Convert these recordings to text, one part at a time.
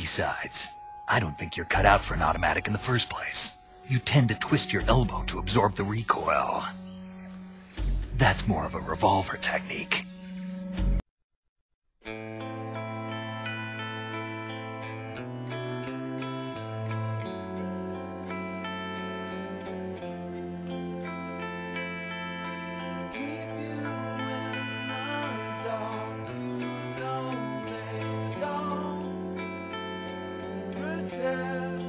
Besides, I don't think you're cut out for an automatic in the first place. You tend to twist your elbow to absorb the recoil. That's more of a revolver technique. Pretend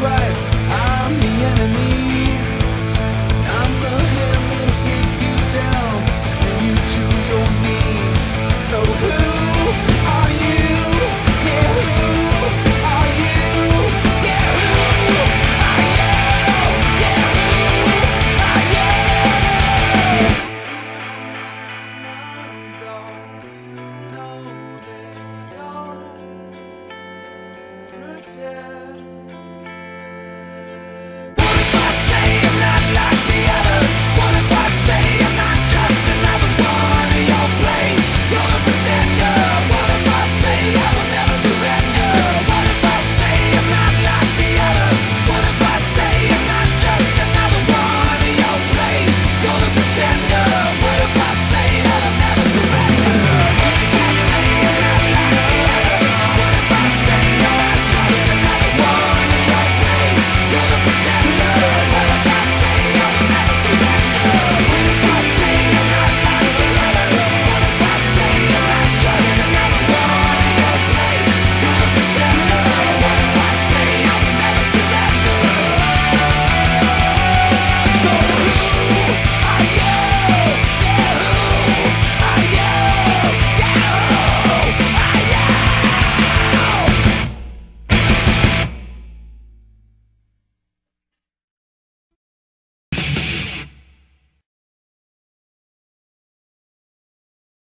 right. I'm the enemy. I'm the hand that'll take you down and you to your knees. So who? Yeah.